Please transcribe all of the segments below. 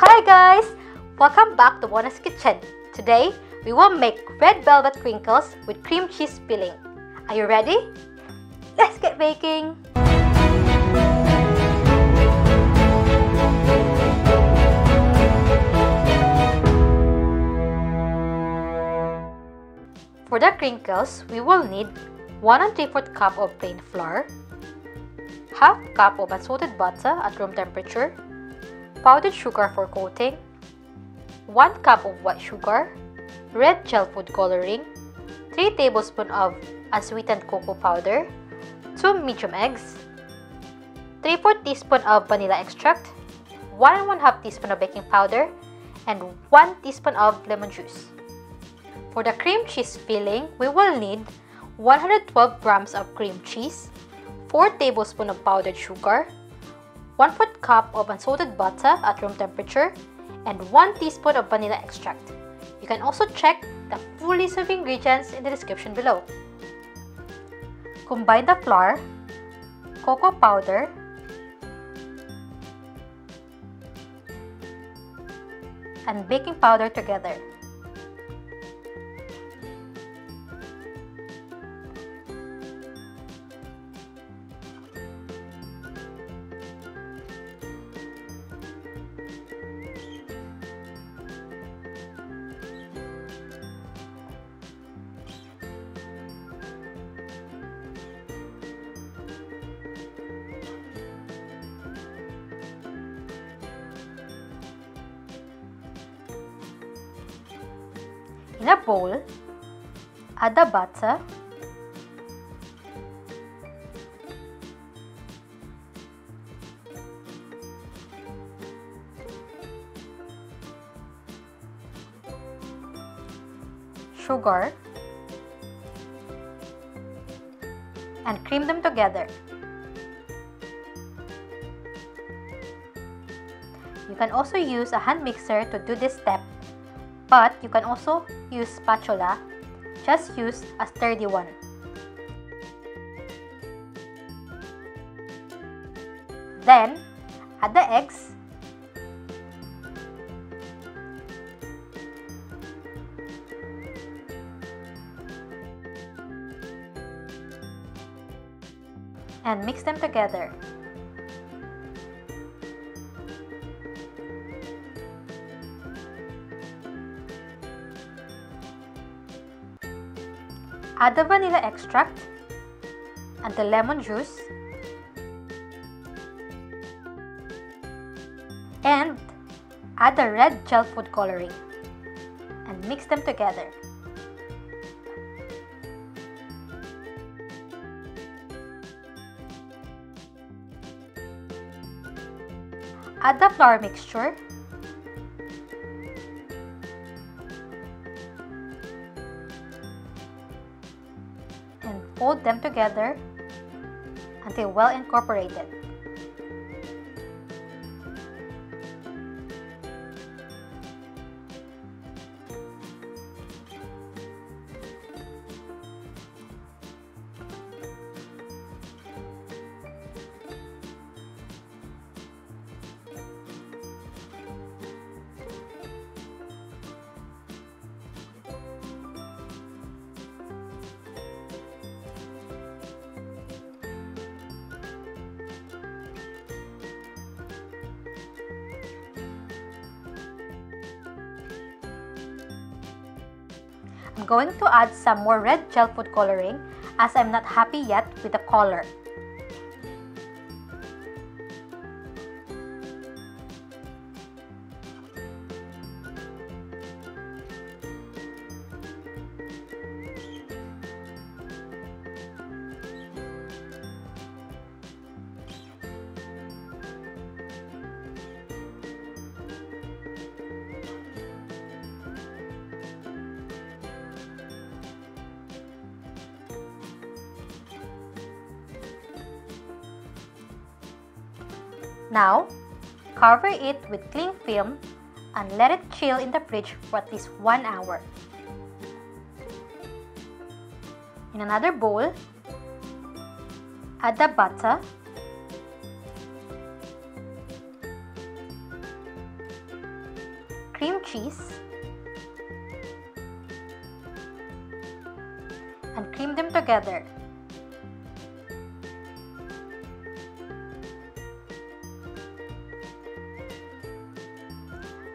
Hi guys! Welcome back to Bona's Kitchen. Today, we will make red velvet crinkles with cream cheese filling. Are you ready? Let's get baking! For the crinkles, we will need 1 and 3 4 cup of plain flour, half cup of unsalted butter at room temperature, powdered sugar for coating, 1 cup of white sugar, red gel food coloring, 3 tablespoons of unsweetened cocoa powder, 2 medium eggs, 3 4 teaspoon of vanilla extract, 1 and 1 half teaspoon of baking powder, and 1 teaspoon of lemon juice. For the cream cheese filling, we will need 112 grams of cream cheese, 4 tablespoons of powdered sugar, 1 4 cup of unsalted butter at room temperature, and 1 teaspoon of vanilla extract. You can also check the full list of ingredients in the description below. Combine the flour, cocoa powder, and baking powder together. In a bowl, add the butter, sugar, and cream them together. You can also use a hand mixer to do this step you can also use spatula. Just use a sturdy one. Then, add the eggs. And mix them together. Add the vanilla extract and the lemon juice and add the red gel food coloring and mix them together. Add the flour mixture fold them together until well incorporated. I'm going to add some more red gel food coloring as I'm not happy yet with the color. Now, cover it with cling film and let it chill in the fridge for at least 1 hour. In another bowl, add the butter, cream cheese and cream them together.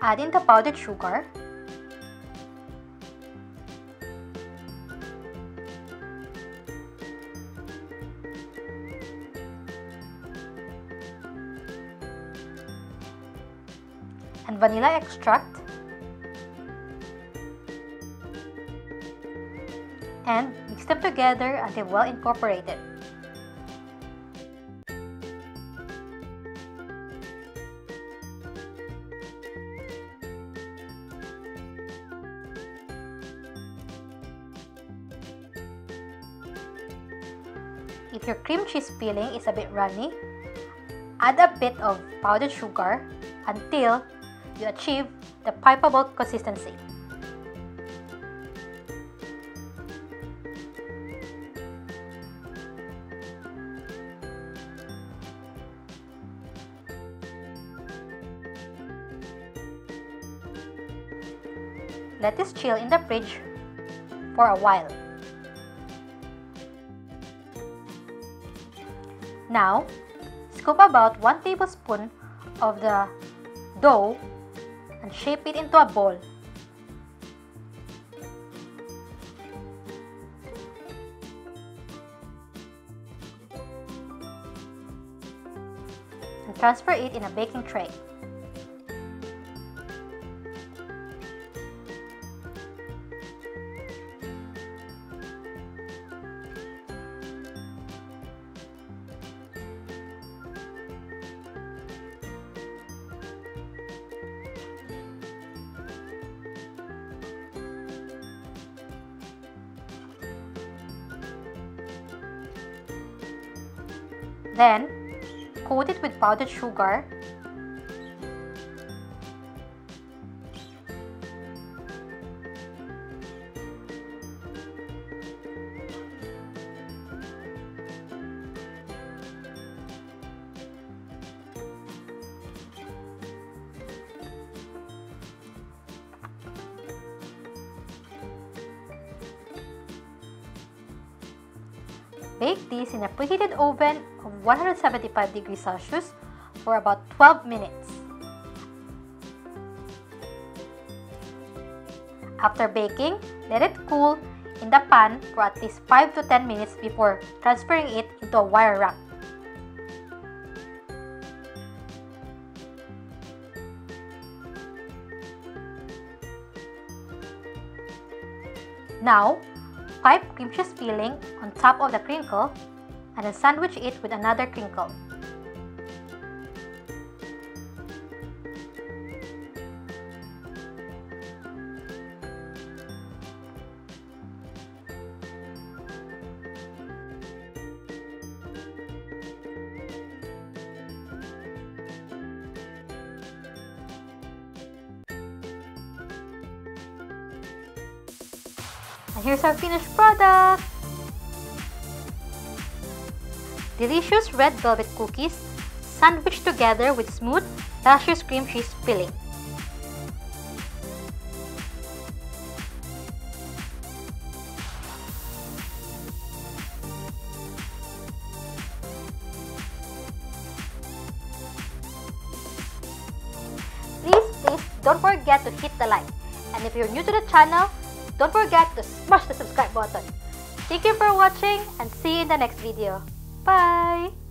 Add in the powdered sugar and vanilla extract and mix them together until well incorporated. If your cream cheese filling is a bit runny, add a bit of powdered sugar until you achieve the pipeable consistency. Let this chill in the fridge for a while. Now, scoop about 1 tablespoon of the dough and shape it into a ball. And transfer it in a baking tray. Then, coat it with powdered sugar Bake these in a preheated oven of 175 degrees Celsius for about 12 minutes. After baking, let it cool in the pan for at least 5 to 10 minutes before transferring it into a wire rack. Now, pipe cream cheese filling on top of the crinkle and then sandwich it with another crinkle. And here's our finished product! Delicious red velvet cookies sandwiched together with smooth, luscious cream cheese filling. Please, please don't forget to hit the like. And if you're new to the channel, don't forget to smash the subscribe button. Thank you for watching and see you in the next video. Bye!